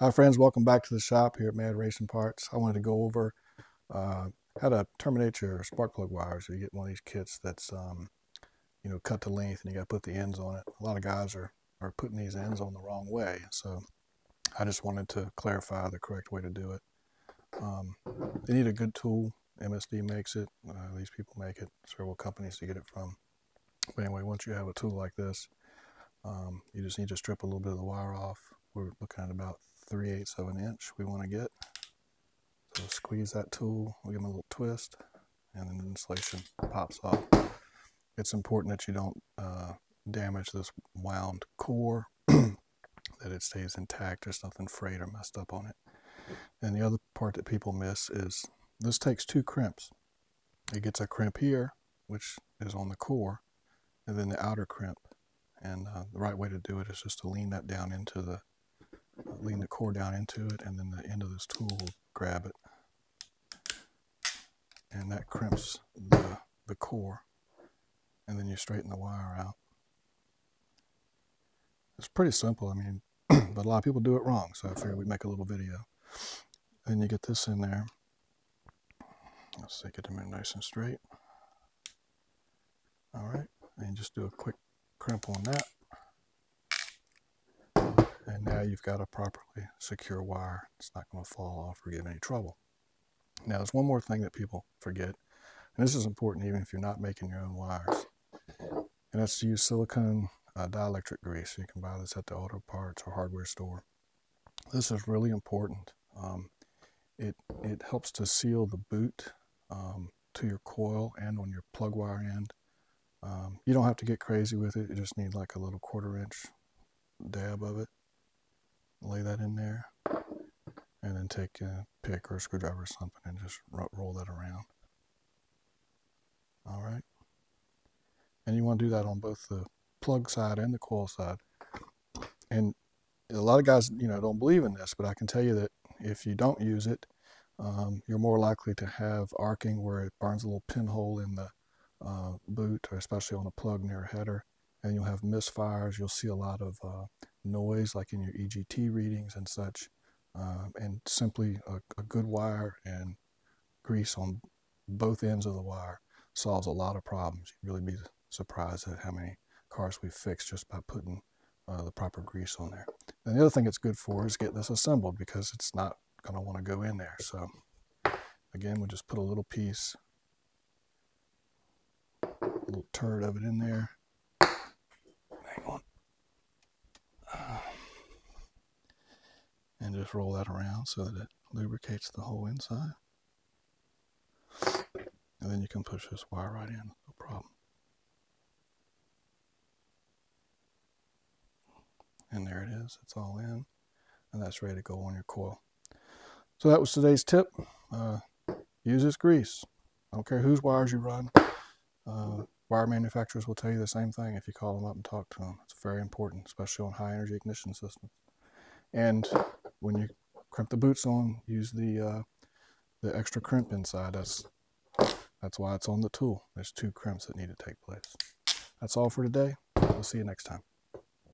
Hi friends, welcome back to the shop here at Mad Racing Parts. I wanted to go over uh, how to terminate your spark plug wires. You get one of these kits that's um, you know cut to length and you got to put the ends on it. A lot of guys are, are putting these ends on the wrong way. So I just wanted to clarify the correct way to do it. Um, they need a good tool. MSD makes it. Uh, these people make it. Several companies to get it from. But anyway, once you have a tool like this, um, you just need to strip a little bit of the wire off. We're looking at about 3 eighths of an inch we want to get. So squeeze that tool, we give them a little twist, and then the insulation pops off. It's important that you don't uh, damage this wound core, that it stays intact, there's nothing frayed or messed up on it. And the other part that people miss is this takes two crimps. It gets a crimp here, which is on the core, and then the outer crimp. And uh, the right way to do it is just to lean that down into the lean the core down into it and then the end of this tool will grab it and that crimps the, the core and then you straighten the wire out. It's pretty simple, I mean, but a lot of people do it wrong, so I figured we'd make a little video. Then you get this in there. Let's see, get them in nice and straight. All right, and just do a quick crimp on that. And now you've got a properly secure wire. It's not going to fall off or give any trouble. Now, there's one more thing that people forget, and this is important even if you're not making your own wires, and that's to use silicone uh, dielectric grease. You can buy this at the auto parts or hardware store. This is really important. Um, it, it helps to seal the boot um, to your coil and on your plug wire end. Um, you don't have to get crazy with it. You just need like a little quarter inch dab of it lay that in there, and then take a pick or a screwdriver or something and just roll that around. All right. And you want to do that on both the plug side and the coil side. And a lot of guys, you know, don't believe in this, but I can tell you that if you don't use it, um, you're more likely to have arcing where it burns a little pinhole in the uh, boot, or especially on a plug near a header. And you'll have misfires. You'll see a lot of uh, noise like in your EGT readings and such. Uh, and simply a, a, good wire and grease on both ends of the wire solves a lot of problems. You'd really be surprised at how many cars we fixed just by putting uh, the proper grease on there. And the other thing it's good for is getting this assembled because it's not going to want to go in there. So again, we just put a little piece, a little turd of it in there. Hang on. And just roll that around so that it lubricates the whole inside. And then you can push this wire right in, no problem. And there it is, it's all in, and that's ready to go on your coil. So that was today's tip. Uh, use this grease. I don't care whose wires you run. Uh, wire manufacturers will tell you the same thing if you call them up and talk to them. It's very important, especially on high energy ignition systems. And when you crimp the boots on, use the uh, the extra crimp inside. That's that's why it's on the tool. There's two crimps that need to take place. That's all for today. We'll see you next time.